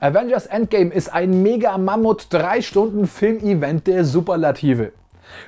Avengers Endgame ist ein mega Mammut 3 Stunden Film-Event der Superlative.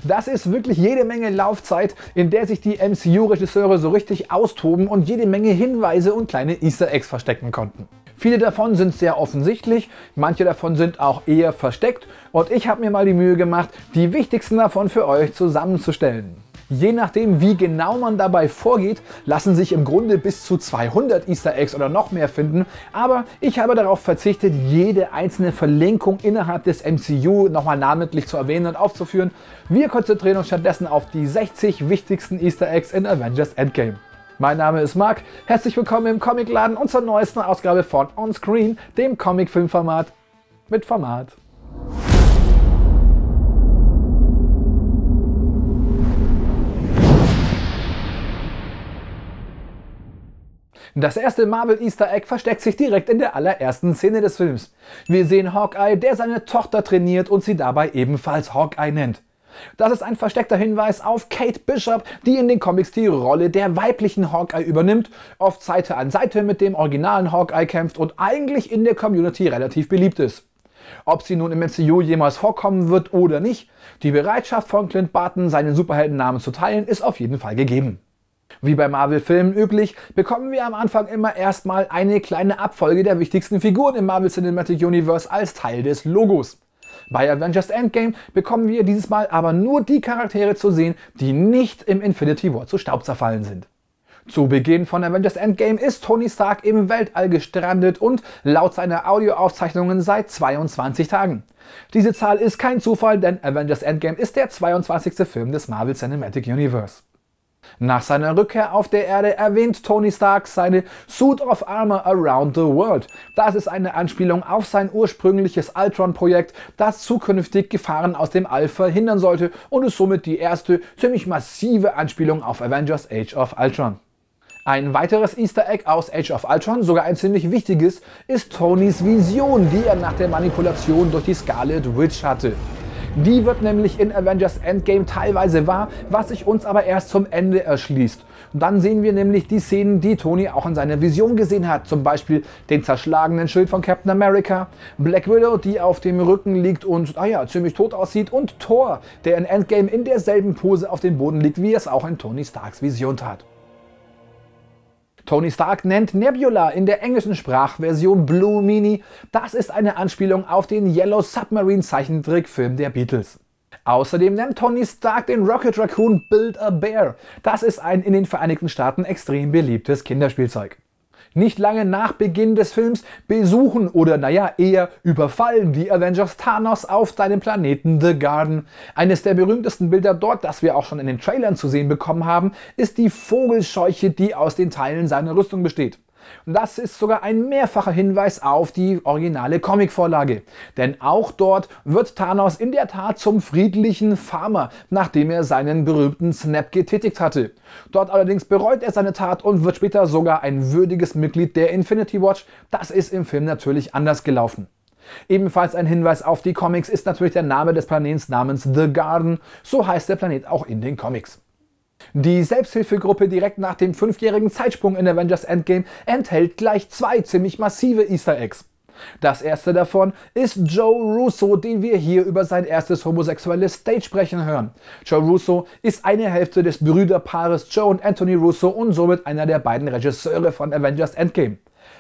Das ist wirklich jede Menge Laufzeit, in der sich die MCU-Regisseure so richtig austoben und jede Menge Hinweise und kleine Easter Eggs verstecken konnten. Viele davon sind sehr offensichtlich, manche davon sind auch eher versteckt und ich habe mir mal die Mühe gemacht, die wichtigsten davon für euch zusammenzustellen. Je nachdem, wie genau man dabei vorgeht, lassen sich im Grunde bis zu 200 Easter Eggs oder noch mehr finden, aber ich habe darauf verzichtet, jede einzelne Verlinkung innerhalb des MCU nochmal namentlich zu erwähnen und aufzuführen. Wir konzentrieren uns stattdessen auf die 60 wichtigsten Easter Eggs in Avengers Endgame. Mein Name ist Marc, herzlich willkommen im Comicladen und zur neuesten Ausgabe von On Screen, dem Comic-Filmformat mit Format. Das erste Marvel Easter Egg versteckt sich direkt in der allerersten Szene des Films. Wir sehen Hawkeye, der seine Tochter trainiert und sie dabei ebenfalls Hawkeye nennt. Das ist ein versteckter Hinweis auf Kate Bishop, die in den Comics die Rolle der weiblichen Hawkeye übernimmt, oft Seite an Seite mit dem originalen Hawkeye kämpft und eigentlich in der Community relativ beliebt ist. Ob sie nun im MCU jemals vorkommen wird oder nicht, die Bereitschaft von Clint Barton, seinen Superheldennamen zu teilen, ist auf jeden Fall gegeben. Wie bei Marvel-Filmen üblich, bekommen wir am Anfang immer erstmal eine kleine Abfolge der wichtigsten Figuren im Marvel Cinematic Universe als Teil des Logos. Bei Avengers Endgame bekommen wir dieses Mal aber nur die Charaktere zu sehen, die nicht im Infinity War zu Staub zerfallen sind. Zu Beginn von Avengers Endgame ist Tony Stark im Weltall gestrandet und laut seiner Audioaufzeichnungen seit 22 Tagen. Diese Zahl ist kein Zufall, denn Avengers Endgame ist der 22. Film des Marvel Cinematic Universe. Nach seiner Rückkehr auf der Erde erwähnt Tony Stark seine Suit of Armor Around the World. Das ist eine Anspielung auf sein ursprüngliches Ultron-Projekt, das zukünftig Gefahren aus dem All verhindern sollte und ist somit die erste ziemlich massive Anspielung auf Avengers Age of Ultron. Ein weiteres Easter Egg aus Age of Ultron, sogar ein ziemlich wichtiges, ist Tonys Vision, die er nach der Manipulation durch die Scarlet Witch hatte. Die wird nämlich in Avengers Endgame teilweise wahr, was sich uns aber erst zum Ende erschließt. Und dann sehen wir nämlich die Szenen, die Tony auch in seiner Vision gesehen hat. Zum Beispiel den zerschlagenen Schild von Captain America, Black Widow, die auf dem Rücken liegt und, ah ja, ziemlich tot aussieht und Thor, der in Endgame in derselben Pose auf dem Boden liegt, wie es auch in Tony Starks Vision tat. Tony Stark nennt Nebula in der englischen Sprachversion Blue Mini. Das ist eine Anspielung auf den Yellow Submarine Zeichentrickfilm der Beatles. Außerdem nennt Tony Stark den Rocket Raccoon Build a Bear. Das ist ein in den Vereinigten Staaten extrem beliebtes Kinderspielzeug. Nicht lange nach Beginn des Films besuchen oder naja eher überfallen die Avengers Thanos auf seinem Planeten The Garden. Eines der berühmtesten Bilder dort, das wir auch schon in den Trailern zu sehen bekommen haben, ist die Vogelscheuche, die aus den Teilen seiner Rüstung besteht. Das ist sogar ein mehrfacher Hinweis auf die originale Comicvorlage. Denn auch dort wird Thanos in der Tat zum friedlichen Farmer, nachdem er seinen berühmten Snap getätigt hatte. Dort allerdings bereut er seine Tat und wird später sogar ein würdiges Mitglied der Infinity Watch. Das ist im Film natürlich anders gelaufen. Ebenfalls ein Hinweis auf die Comics ist natürlich der Name des Planeten namens The Garden. So heißt der Planet auch in den Comics. Die Selbsthilfegruppe direkt nach dem fünfjährigen Zeitsprung in Avengers Endgame enthält gleich zwei ziemlich massive Easter Eggs. Das erste davon ist Joe Russo, den wir hier über sein erstes homosexuelles Stage sprechen hören. Joe Russo ist eine Hälfte des Brüderpaares Joe und Anthony Russo und somit einer der beiden Regisseure von Avengers Endgame.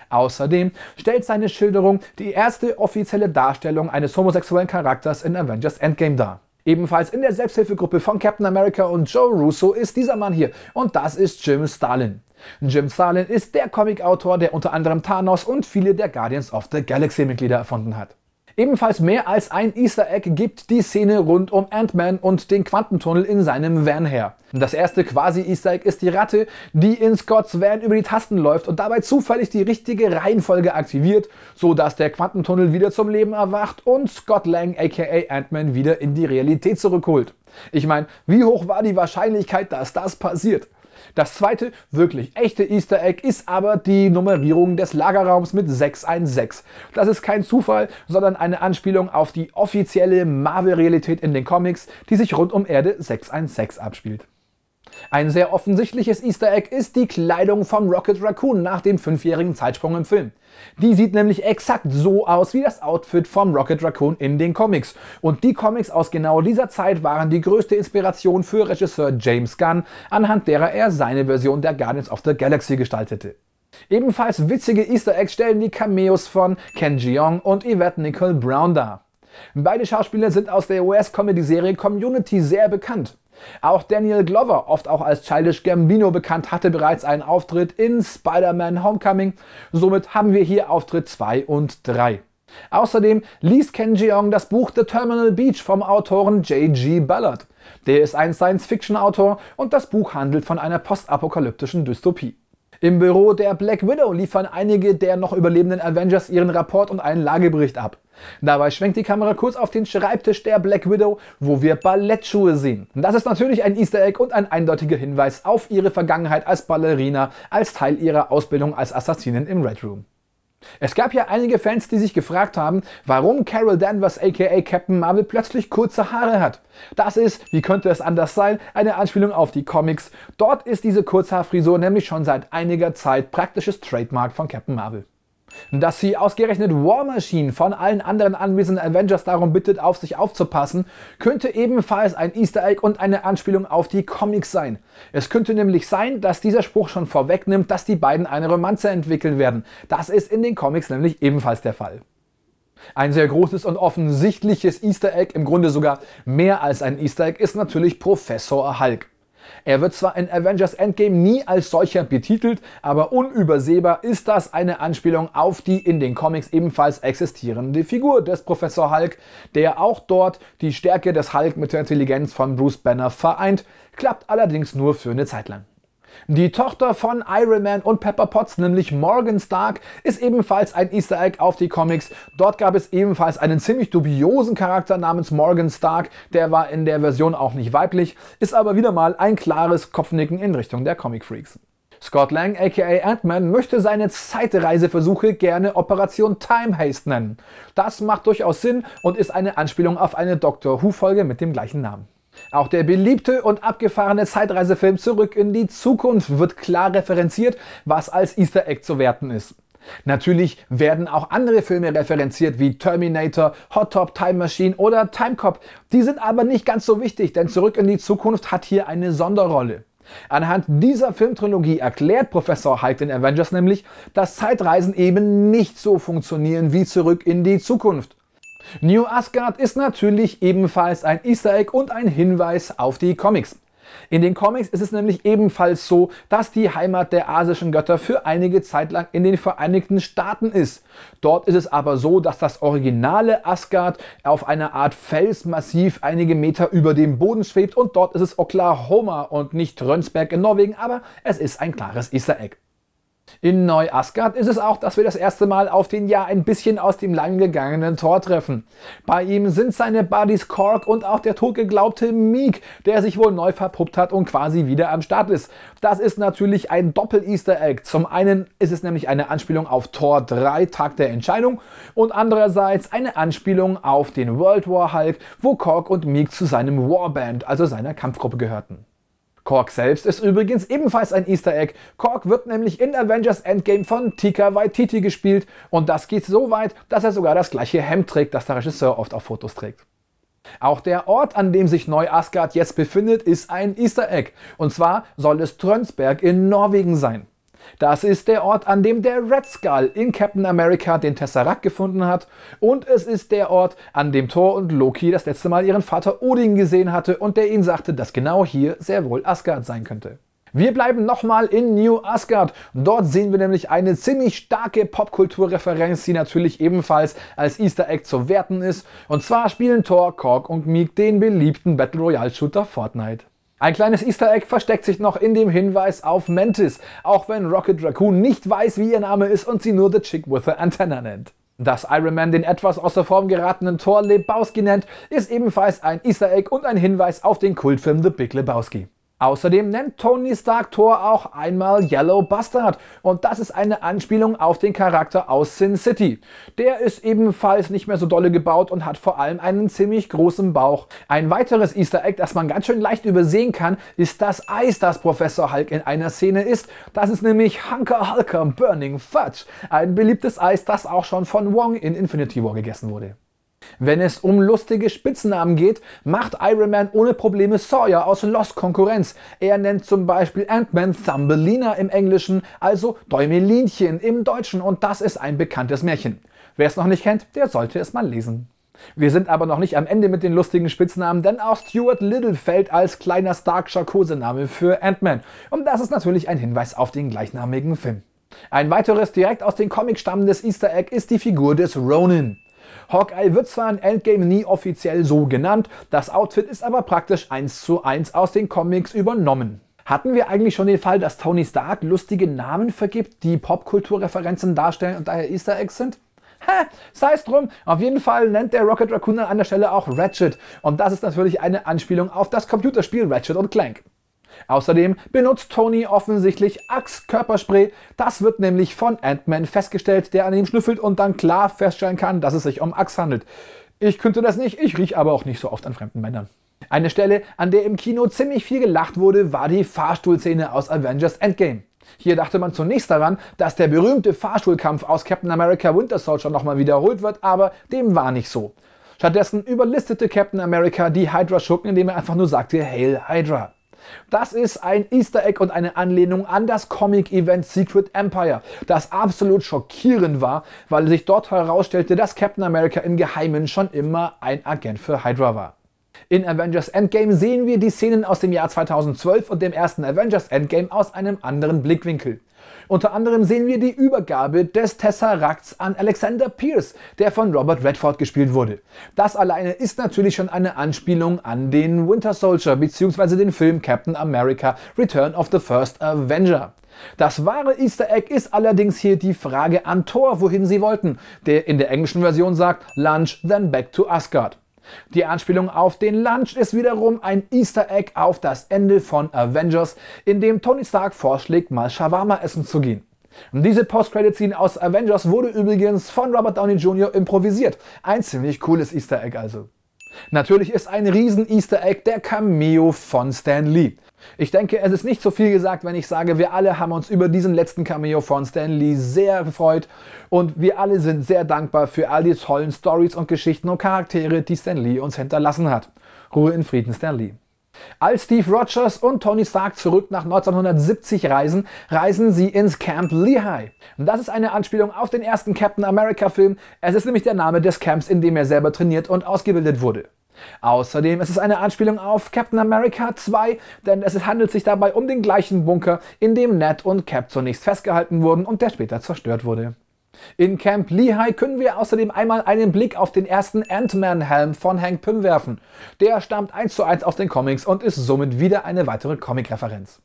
Außerdem stellt seine Schilderung die erste offizielle Darstellung eines homosexuellen Charakters in Avengers Endgame dar. Ebenfalls in der Selbsthilfegruppe von Captain America und Joe Russo ist dieser Mann hier und das ist Jim Starlin. Jim Starlin ist der Comicautor, der unter anderem Thanos und viele der Guardians of the Galaxy Mitglieder erfunden hat. Ebenfalls mehr als ein Easter Egg gibt die Szene rund um Ant-Man und den Quantentunnel in seinem Van her. Das erste quasi Easter Egg ist die Ratte, die in Scotts Van über die Tasten läuft und dabei zufällig die richtige Reihenfolge aktiviert, so dass der Quantentunnel wieder zum Leben erwacht und Scott Lang aka Ant-Man wieder in die Realität zurückholt. Ich meine, wie hoch war die Wahrscheinlichkeit, dass das passiert? Das zweite, wirklich echte Easter Egg ist aber die Nummerierung des Lagerraums mit 616. Das ist kein Zufall, sondern eine Anspielung auf die offizielle Marvel-Realität in den Comics, die sich rund um Erde 616 abspielt. Ein sehr offensichtliches Easter Egg ist die Kleidung vom Rocket Raccoon nach dem fünfjährigen Zeitsprung im Film. Die sieht nämlich exakt so aus wie das Outfit vom Rocket Raccoon in den Comics. Und die Comics aus genau dieser Zeit waren die größte Inspiration für Regisseur James Gunn, anhand derer er seine Version der Guardians of the Galaxy gestaltete. Ebenfalls witzige Easter Eggs stellen die Cameos von Ken Jeong und Yvette Nicole Brown dar. Beide Schauspieler sind aus der US-Comedy-Serie Community sehr bekannt. Auch Daniel Glover, oft auch als Childish Gambino bekannt, hatte bereits einen Auftritt in Spider-Man Homecoming. Somit haben wir hier Auftritt 2 und 3. Außerdem liest Ken Jeong das Buch The Terminal Beach vom Autoren J.G. Ballard. Der ist ein Science-Fiction-Autor und das Buch handelt von einer postapokalyptischen Dystopie. Im Büro der Black Widow liefern einige der noch überlebenden Avengers ihren Rapport und einen Lagebericht ab. Dabei schwenkt die Kamera kurz auf den Schreibtisch der Black Widow, wo wir Ballettschuhe sehen. Das ist natürlich ein Easter Egg und ein eindeutiger Hinweis auf ihre Vergangenheit als Ballerina, als Teil ihrer Ausbildung als Assassinin im Red Room. Es gab ja einige Fans, die sich gefragt haben, warum Carol Danvers aka Captain Marvel plötzlich kurze Haare hat. Das ist, wie könnte es anders sein, eine Anspielung auf die Comics. Dort ist diese Kurzhaarfrisur nämlich schon seit einiger Zeit praktisches Trademark von Captain Marvel. Dass sie ausgerechnet War Machine von allen anderen anwesenden Avengers darum bittet, auf sich aufzupassen, könnte ebenfalls ein Easter Egg und eine Anspielung auf die Comics sein. Es könnte nämlich sein, dass dieser Spruch schon vorwegnimmt, dass die beiden eine Romanze entwickeln werden. Das ist in den Comics nämlich ebenfalls der Fall. Ein sehr großes und offensichtliches Easter Egg, im Grunde sogar mehr als ein Easter Egg, ist natürlich Professor Hulk. Er wird zwar in Avengers Endgame nie als solcher betitelt, aber unübersehbar ist das eine Anspielung auf die in den Comics ebenfalls existierende Figur des Professor Hulk, der auch dort die Stärke des Hulk mit der Intelligenz von Bruce Banner vereint, klappt allerdings nur für eine Zeit lang. Die Tochter von Iron Man und Pepper Potts, nämlich Morgan Stark, ist ebenfalls ein Easter Egg auf die Comics. Dort gab es ebenfalls einen ziemlich dubiosen Charakter namens Morgan Stark, der war in der Version auch nicht weiblich, ist aber wieder mal ein klares Kopfnicken in Richtung der Comic Freaks. Scott Lang aka Ant-Man möchte seine Zeitreiseversuche gerne Operation Time Haste nennen. Das macht durchaus Sinn und ist eine Anspielung auf eine Doctor Who-Folge mit dem gleichen Namen. Auch der beliebte und abgefahrene Zeitreisefilm Zurück in die Zukunft wird klar referenziert, was als Easter Egg zu werten ist. Natürlich werden auch andere Filme referenziert wie Terminator, Hot Top Time Machine oder Time Cop. Die sind aber nicht ganz so wichtig, denn Zurück in die Zukunft hat hier eine Sonderrolle. Anhand dieser Filmtrilogie erklärt Professor Hulk den Avengers nämlich, dass Zeitreisen eben nicht so funktionieren wie Zurück in die Zukunft. New Asgard ist natürlich ebenfalls ein Easter Egg und ein Hinweis auf die Comics. In den Comics ist es nämlich ebenfalls so, dass die Heimat der asischen Götter für einige Zeit lang in den Vereinigten Staaten ist. Dort ist es aber so, dass das originale Asgard auf einer Art Felsmassiv einige Meter über dem Boden schwebt und dort ist es Oklahoma und nicht Rönsberg in Norwegen, aber es ist ein klares Easter Egg. In Neu-Asgard ist es auch, dass wir das erste Mal auf den ja ein bisschen aus dem lang gegangenen Tor treffen. Bei ihm sind seine Buddies Korg und auch der totgeglaubte Meek, der sich wohl neu verpuppt hat und quasi wieder am Start ist. Das ist natürlich ein Doppel-Easter Egg. Zum einen ist es nämlich eine Anspielung auf Tor 3, Tag der Entscheidung, und andererseits eine Anspielung auf den World War Hulk, wo Korg und Meek zu seinem Warband, also seiner Kampfgruppe gehörten. Korg selbst ist übrigens ebenfalls ein Easter Egg. Korg wird nämlich in Avengers Endgame von Tika Waititi gespielt und das geht so weit, dass er sogar das gleiche Hemd trägt, das der Regisseur oft auf Fotos trägt. Auch der Ort, an dem sich Neu-Asgard jetzt befindet, ist ein Easter Egg. Und zwar soll es Trönsberg in Norwegen sein. Das ist der Ort, an dem der Red Skull in Captain America den Tesseract gefunden hat. Und es ist der Ort, an dem Thor und Loki das letzte Mal ihren Vater Odin gesehen hatte und der ihnen sagte, dass genau hier sehr wohl Asgard sein könnte. Wir bleiben nochmal in New Asgard. Dort sehen wir nämlich eine ziemlich starke Popkulturreferenz, die natürlich ebenfalls als Easter Egg zu werten ist. Und zwar spielen Thor, Korg und Meek den beliebten Battle Royale Shooter Fortnite. Ein kleines Easter Egg versteckt sich noch in dem Hinweis auf Mantis, auch wenn Rocket Raccoon nicht weiß, wie ihr Name ist und sie nur The Chick with the Antenna nennt. Dass Iron Man den etwas aus der Form geratenen Thor Lebowski nennt, ist ebenfalls ein Easter Egg und ein Hinweis auf den Kultfilm The Big Lebowski. Außerdem nennt Tony Stark Thor auch einmal Yellow Bastard und das ist eine Anspielung auf den Charakter aus Sin City. Der ist ebenfalls nicht mehr so dolle gebaut und hat vor allem einen ziemlich großen Bauch. Ein weiteres Easter Egg, das man ganz schön leicht übersehen kann, ist das Eis, das Professor Hulk in einer Szene ist. Das ist nämlich Hunker Hulker Burning Fudge, ein beliebtes Eis, das auch schon von Wong in Infinity War gegessen wurde. Wenn es um lustige Spitznamen geht, macht Iron Man ohne Probleme Sawyer aus Lost Konkurrenz. Er nennt zum Beispiel Ant-Man Thumbelina im Englischen, also Däumelinchen im Deutschen und das ist ein bekanntes Märchen. Wer es noch nicht kennt, der sollte es mal lesen. Wir sind aber noch nicht am Ende mit den lustigen Spitznamen, denn auch Stuart Little fällt als kleiner Starkscher Kosename für Ant-Man. Und das ist natürlich ein Hinweis auf den gleichnamigen Film. Ein weiteres direkt aus den Comics stammendes Easter Egg ist die Figur des Ronin. Hawkeye wird zwar in Endgame nie offiziell so genannt, das Outfit ist aber praktisch eins zu eins aus den Comics übernommen. Hatten wir eigentlich schon den Fall, dass Tony Stark lustige Namen vergibt, die Popkulturreferenzen darstellen und daher Easter Eggs sind? Hä, sei es drum. Auf jeden Fall nennt der Rocket Raccoon an der Stelle auch Ratchet. Und das ist natürlich eine Anspielung auf das Computerspiel Ratchet und Clank. Außerdem benutzt Tony offensichtlich Axe-Körperspray. Das wird nämlich von Ant-Man festgestellt, der an ihm schnüffelt und dann klar feststellen kann, dass es sich um Axe handelt. Ich könnte das nicht, ich rieche aber auch nicht so oft an fremden Männern. Eine Stelle, an der im Kino ziemlich viel gelacht wurde, war die Fahrstuhlszene aus Avengers Endgame. Hier dachte man zunächst daran, dass der berühmte Fahrstuhlkampf aus Captain America Winter Soldier nochmal wiederholt wird, aber dem war nicht so. Stattdessen überlistete Captain America die Hydra Schuppen, indem er einfach nur sagte Hail Hydra. Das ist ein Easter Egg und eine Anlehnung an das Comic-Event Secret Empire, das absolut schockierend war, weil sich dort herausstellte, dass Captain America im Geheimen schon immer ein Agent für Hydra war. In Avengers Endgame sehen wir die Szenen aus dem Jahr 2012 und dem ersten Avengers Endgame aus einem anderen Blickwinkel. Unter anderem sehen wir die Übergabe des Tesseracts an Alexander Pierce, der von Robert Redford gespielt wurde. Das alleine ist natürlich schon eine Anspielung an den Winter Soldier bzw. den Film Captain America Return of the First Avenger. Das wahre Easter Egg ist allerdings hier die Frage an Thor, wohin sie wollten, der in der englischen Version sagt Lunch, then back to Asgard. Die Anspielung auf den Lunch ist wiederum ein Easter Egg auf das Ende von Avengers, in dem Tony Stark vorschlägt, mal Shawarma essen zu gehen. Diese Post-Credit-Scene aus Avengers wurde übrigens von Robert Downey Jr. improvisiert. Ein ziemlich cooles Easter Egg also. Natürlich ist ein riesen Easter Egg der Cameo von Stan Lee. Ich denke, es ist nicht so viel gesagt, wenn ich sage, wir alle haben uns über diesen letzten Cameo von Stan Lee sehr gefreut und wir alle sind sehr dankbar für all die tollen Stories und Geschichten und Charaktere, die Stan Lee uns hinterlassen hat. Ruhe in Frieden, Stan Lee. Als Steve Rogers und Tony Stark zurück nach 1970 reisen, reisen sie ins Camp Lehigh. Das ist eine Anspielung auf den ersten Captain America Film. Es ist nämlich der Name des Camps, in dem er selber trainiert und ausgebildet wurde. Außerdem ist es eine Anspielung auf Captain America 2, denn es handelt sich dabei um den gleichen Bunker, in dem Ned und Cap zunächst festgehalten wurden und der später zerstört wurde. In Camp Lehigh können wir außerdem einmal einen Blick auf den ersten Ant-Man-Helm von Hank Pym werfen. Der stammt eins zu eins aus den Comics und ist somit wieder eine weitere Comic-Referenz.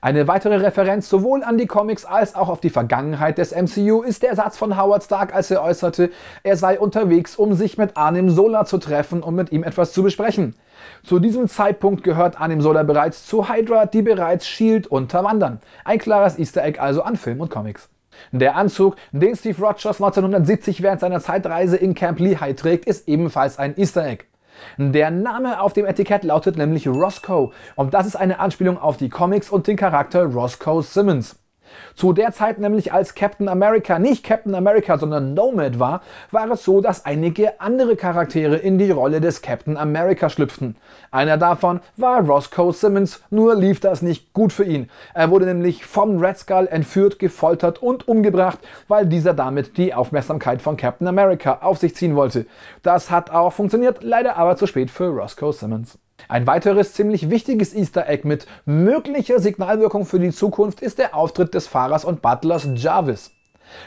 Eine weitere Referenz sowohl an die Comics als auch auf die Vergangenheit des MCU ist der Satz von Howard Stark, als er äußerte, er sei unterwegs, um sich mit Arnim Sola zu treffen und mit ihm etwas zu besprechen. Zu diesem Zeitpunkt gehört Arnim Sola bereits zu Hydra, die bereits Shield unterwandern. Ein klares Easter Egg also an Film und Comics. Der Anzug, den Steve Rogers 1970 während seiner Zeitreise in Camp Lehigh trägt, ist ebenfalls ein Easter Egg. Der Name auf dem Etikett lautet nämlich Roscoe und das ist eine Anspielung auf die Comics und den Charakter Roscoe Simmons. Zu der Zeit nämlich, als Captain America nicht Captain America, sondern Nomad war, war es so, dass einige andere Charaktere in die Rolle des Captain America schlüpften. Einer davon war Roscoe Simmons, nur lief das nicht gut für ihn. Er wurde nämlich vom Red Skull entführt, gefoltert und umgebracht, weil dieser damit die Aufmerksamkeit von Captain America auf sich ziehen wollte. Das hat auch funktioniert, leider aber zu spät für Roscoe Simmons. Ein weiteres ziemlich wichtiges Easter Egg mit möglicher Signalwirkung für die Zukunft ist der Auftritt des Fahrers und Butlers Jarvis.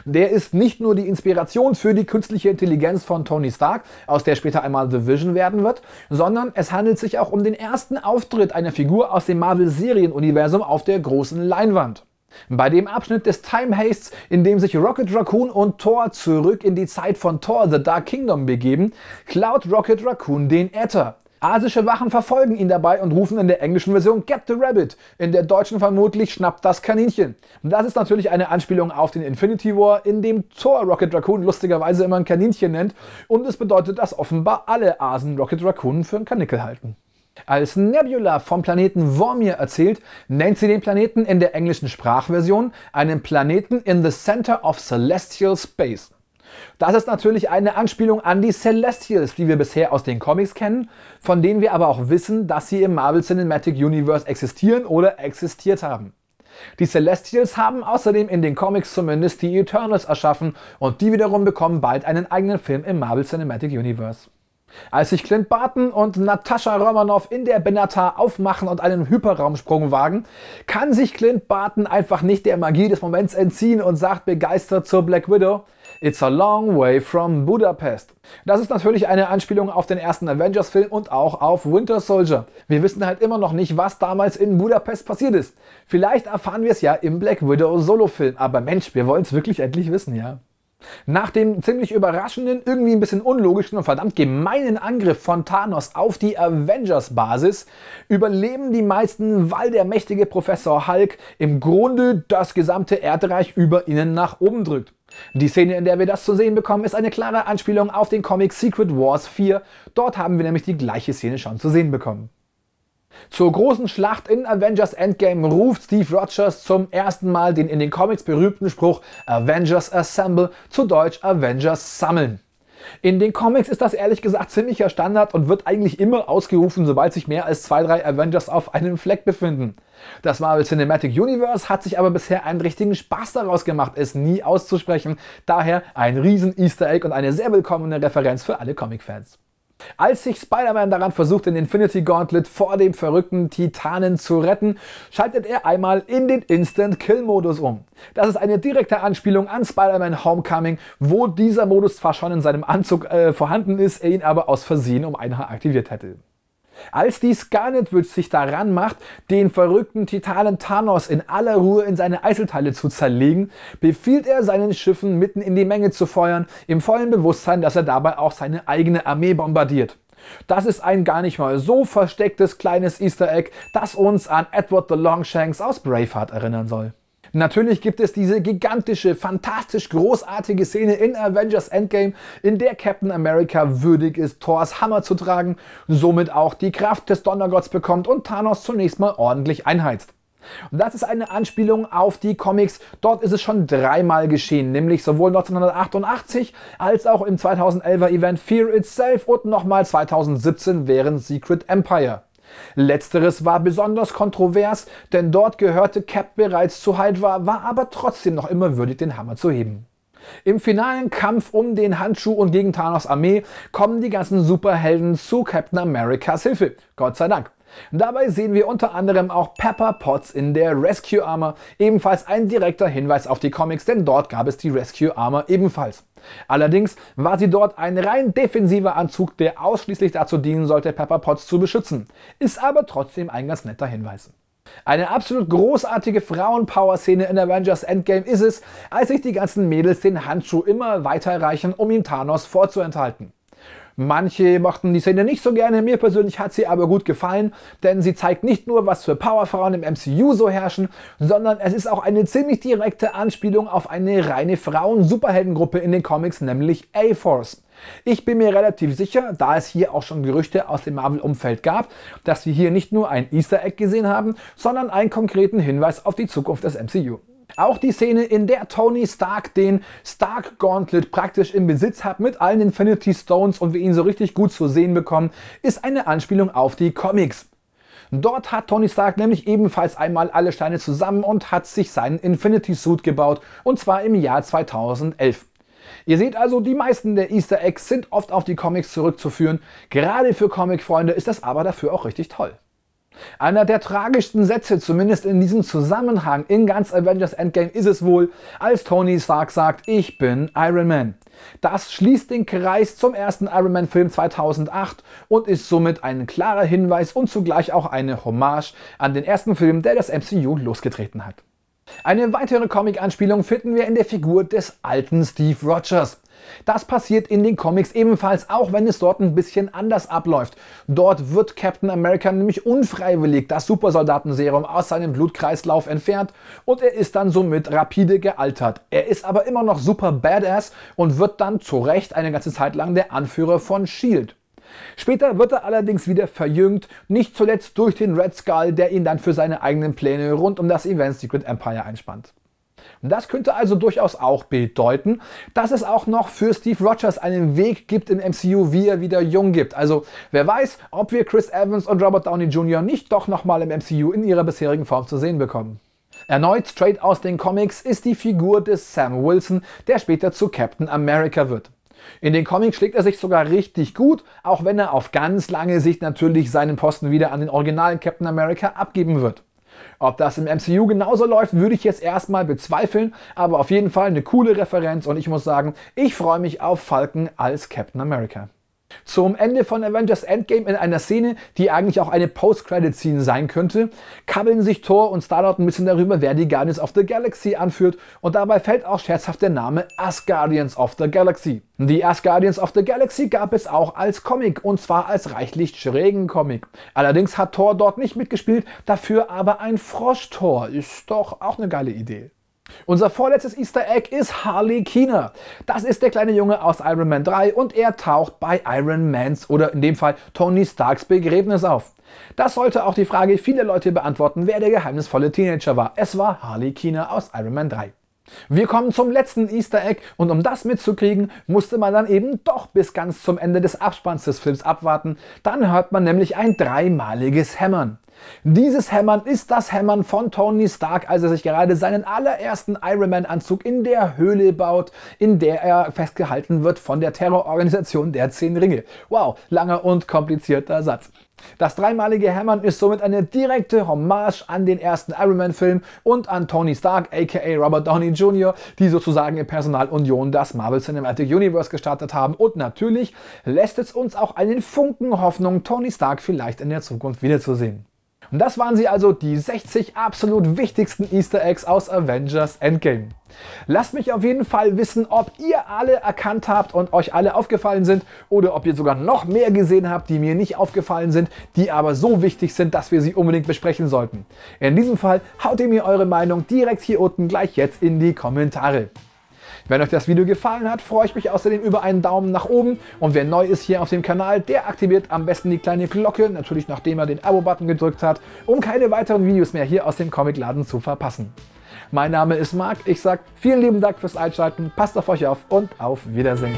Der ist nicht nur die Inspiration für die künstliche Intelligenz von Tony Stark, aus der später einmal The Vision werden wird, sondern es handelt sich auch um den ersten Auftritt einer Figur aus dem Marvel-Serienuniversum auf der großen Leinwand. Bei dem Abschnitt des Time Hastes, in dem sich Rocket Raccoon und Thor zurück in die Zeit von Thor The Dark Kingdom begeben, klaut Rocket Raccoon den Äther. Asische Wachen verfolgen ihn dabei und rufen in der englischen Version Get the Rabbit, in der deutschen vermutlich Schnappt das Kaninchen. Das ist natürlich eine Anspielung auf den Infinity War, in dem Thor Rocket Raccoon lustigerweise immer ein Kaninchen nennt und es bedeutet, dass offenbar alle Asen Rocket Raccoon für ein Kanickel halten. Als Nebula vom Planeten Vormir erzählt, nennt sie den Planeten in der englischen Sprachversion einen Planeten in the center of celestial space. Das ist natürlich eine Anspielung an die Celestials, die wir bisher aus den Comics kennen, von denen wir aber auch wissen, dass sie im Marvel Cinematic Universe existieren oder existiert haben. Die Celestials haben außerdem in den Comics zumindest die Eternals erschaffen und die wiederum bekommen bald einen eigenen Film im Marvel Cinematic Universe. Als sich Clint Barton und Natascha Romanoff in der Benatar aufmachen und einen Hyperraumsprung wagen, kann sich Clint Barton einfach nicht der Magie des Moments entziehen und sagt begeistert zur Black Widow, It's a long way from Budapest. Das ist natürlich eine Anspielung auf den ersten Avengers-Film und auch auf Winter Soldier. Wir wissen halt immer noch nicht, was damals in Budapest passiert ist. Vielleicht erfahren wir es ja im Black Widow Solo-Film, aber Mensch, wir wollen es wirklich endlich wissen, ja? Nach dem ziemlich überraschenden, irgendwie ein bisschen unlogischen und verdammt gemeinen Angriff von Thanos auf die Avengers-Basis überleben die meisten, weil der mächtige Professor Hulk im Grunde das gesamte Erdreich über ihnen nach oben drückt. Die Szene, in der wir das zu sehen bekommen, ist eine klare Anspielung auf den Comic Secret Wars 4. Dort haben wir nämlich die gleiche Szene schon zu sehen bekommen. Zur großen Schlacht in Avengers Endgame ruft Steve Rogers zum ersten Mal den in den Comics berühmten Spruch Avengers Assemble, zu Deutsch Avengers sammeln. In den Comics ist das ehrlich gesagt ziemlicher Standard und wird eigentlich immer ausgerufen, sobald sich mehr als zwei, drei Avengers auf einem Fleck befinden. Das Marvel Cinematic Universe hat sich aber bisher einen richtigen Spaß daraus gemacht, es nie auszusprechen. Daher ein riesen Easter Egg und eine sehr willkommene Referenz für alle Comic-Fans. Als sich Spider-Man daran versucht, den Infinity Gauntlet vor dem verrückten Titanen zu retten, schaltet er einmal in den Instant-Kill-Modus um. Das ist eine direkte Anspielung an Spider-Man Homecoming, wo dieser Modus zwar schon in seinem Anzug äh, vorhanden ist, er ihn aber aus Versehen um ein Haar aktiviert hätte. Als die Scarlet sich daran macht, den verrückten Titanen Thanos in aller Ruhe in seine Einzelteile zu zerlegen, befiehlt er seinen Schiffen mitten in die Menge zu feuern, im vollen Bewusstsein, dass er dabei auch seine eigene Armee bombardiert. Das ist ein gar nicht mal so verstecktes kleines Easter Egg, das uns an Edward the Longshanks aus Braveheart erinnern soll. Natürlich gibt es diese gigantische, fantastisch großartige Szene in Avengers Endgame, in der Captain America würdig ist, Thors Hammer zu tragen, somit auch die Kraft des Donnergotts bekommt und Thanos zunächst mal ordentlich einheizt. Und das ist eine Anspielung auf die Comics. Dort ist es schon dreimal geschehen, nämlich sowohl 1988 als auch im 2011er Event Fear Itself und nochmal 2017 während Secret Empire. Letzteres war besonders kontrovers, denn dort gehörte Cap bereits zu Hydra, war aber trotzdem noch immer würdig, den Hammer zu heben. Im finalen Kampf um den Handschuh und gegen Thanos Armee kommen die ganzen Superhelden zu Captain Americas Hilfe. Gott sei Dank. Dabei sehen wir unter anderem auch Pepper Potts in der Rescue Armor, ebenfalls ein direkter Hinweis auf die Comics, denn dort gab es die Rescue Armor ebenfalls. Allerdings war sie dort ein rein defensiver Anzug, der ausschließlich dazu dienen sollte, Pepper Potts zu beschützen. Ist aber trotzdem ein ganz netter Hinweis. Eine absolut großartige Frauenpower-Szene in Avengers Endgame ist es, als sich die ganzen Mädels den Handschuh immer weiter reichen, um ihm Thanos vorzuenthalten. Manche mochten die Szene nicht so gerne, mir persönlich hat sie aber gut gefallen, denn sie zeigt nicht nur, was für Powerfrauen im MCU so herrschen, sondern es ist auch eine ziemlich direkte Anspielung auf eine reine Frauen-Superheldengruppe in den Comics, nämlich A-Force. Ich bin mir relativ sicher, da es hier auch schon Gerüchte aus dem Marvel-Umfeld gab, dass wir hier nicht nur ein Easter Egg gesehen haben, sondern einen konkreten Hinweis auf die Zukunft des MCU. Auch die Szene, in der Tony Stark den Stark Gauntlet praktisch im Besitz hat mit allen Infinity Stones und wir ihn so richtig gut zu sehen bekommen, ist eine Anspielung auf die Comics. Dort hat Tony Stark nämlich ebenfalls einmal alle Steine zusammen und hat sich seinen Infinity Suit gebaut und zwar im Jahr 2011. Ihr seht also, die meisten der Easter Eggs sind oft auf die Comics zurückzuführen. Gerade für Comic-Freunde ist das aber dafür auch richtig toll. Einer der tragischsten Sätze, zumindest in diesem Zusammenhang in ganz Avengers Endgame, ist es wohl, als Tony Stark sagt, ich bin Iron Man. Das schließt den Kreis zum ersten Iron Man Film 2008 und ist somit ein klarer Hinweis und zugleich auch eine Hommage an den ersten Film, der das MCU losgetreten hat. Eine weitere Comic-Anspielung finden wir in der Figur des alten Steve Rogers. Das passiert in den Comics ebenfalls, auch wenn es dort ein bisschen anders abläuft. Dort wird Captain America nämlich unfreiwillig das Supersoldatenserum aus seinem Blutkreislauf entfernt und er ist dann somit rapide gealtert. Er ist aber immer noch super badass und wird dann zu Recht eine ganze Zeit lang der Anführer von SHIELD. Später wird er allerdings wieder verjüngt, nicht zuletzt durch den Red Skull, der ihn dann für seine eigenen Pläne rund um das Event Secret Empire einspannt. Das könnte also durchaus auch bedeuten, dass es auch noch für Steve Rogers einen Weg gibt im MCU, wie er wieder jung gibt. Also wer weiß, ob wir Chris Evans und Robert Downey Jr. nicht doch nochmal im MCU in ihrer bisherigen Form zu sehen bekommen. Erneut straight aus den Comics ist die Figur des Sam Wilson, der später zu Captain America wird. In den Comics schlägt er sich sogar richtig gut, auch wenn er auf ganz lange Sicht natürlich seinen Posten wieder an den originalen Captain America abgeben wird. Ob das im MCU genauso läuft, würde ich jetzt erstmal bezweifeln, aber auf jeden Fall eine coole Referenz und ich muss sagen, ich freue mich auf Falcon als Captain America. Zum Ende von Avengers Endgame in einer Szene, die eigentlich auch eine Post-Credit-Scene sein könnte, kabbeln sich Thor und Star-Lord ein bisschen darüber, wer die Guardians of the Galaxy anführt und dabei fällt auch scherzhaft der Name Asgardians of the Galaxy. Die Asgardians of the Galaxy gab es auch als Comic und zwar als reichlich schrägen Comic. Allerdings hat Thor dort nicht mitgespielt, dafür aber ein Frosch-Thor. Ist doch auch eine geile Idee. Unser vorletztes Easter Egg ist Harley Keener. Das ist der kleine Junge aus Iron Man 3 und er taucht bei Iron Mans oder in dem Fall Tony Starks Begräbnis auf. Das sollte auch die Frage vieler Leute beantworten, wer der geheimnisvolle Teenager war. Es war Harley Keener aus Iron Man 3. Wir kommen zum letzten Easter Egg und um das mitzukriegen, musste man dann eben doch bis ganz zum Ende des Abspanns des Films abwarten. Dann hört man nämlich ein dreimaliges Hämmern. Dieses Hämmern ist das Hämmern von Tony Stark, als er sich gerade seinen allerersten Iron Man Anzug in der Höhle baut, in der er festgehalten wird von der Terrororganisation der Zehn Ringe. Wow, langer und komplizierter Satz. Das dreimalige Hämmern ist somit eine direkte Hommage an den ersten Iron Man Film und an Tony Stark aka Robert Downey Jr., die sozusagen in Personalunion das Marvel Cinematic Universe gestartet haben und natürlich lässt es uns auch einen Funken Hoffnung, Tony Stark vielleicht in der Zukunft wiederzusehen. Und das waren sie also, die 60 absolut wichtigsten Easter Eggs aus Avengers Endgame. Lasst mich auf jeden Fall wissen, ob ihr alle erkannt habt und euch alle aufgefallen sind oder ob ihr sogar noch mehr gesehen habt, die mir nicht aufgefallen sind, die aber so wichtig sind, dass wir sie unbedingt besprechen sollten. In diesem Fall haut ihr mir eure Meinung direkt hier unten gleich jetzt in die Kommentare. Wenn euch das Video gefallen hat, freue ich mich außerdem über einen Daumen nach oben. Und wer neu ist hier auf dem Kanal, der aktiviert am besten die kleine Glocke, natürlich nachdem er den Abo-Button gedrückt hat, um keine weiteren Videos mehr hier aus dem Comicladen zu verpassen. Mein Name ist Marc, ich sage vielen lieben Dank fürs Einschalten, passt auf euch auf und auf Wiedersehen.